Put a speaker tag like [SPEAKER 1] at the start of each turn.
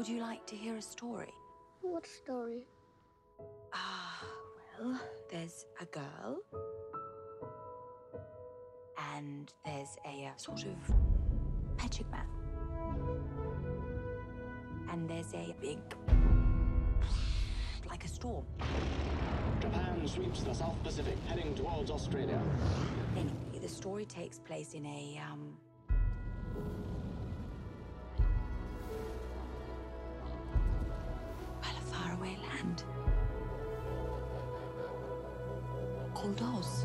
[SPEAKER 1] Would you like to hear a story?
[SPEAKER 2] What story?
[SPEAKER 1] Ah, well, there's a girl. And there's a uh, sort of magic man. And there's a big. like a storm.
[SPEAKER 3] Japan sweeps the South Pacific, heading towards Australia.
[SPEAKER 1] Anyway, the story takes place in a, um. cold house.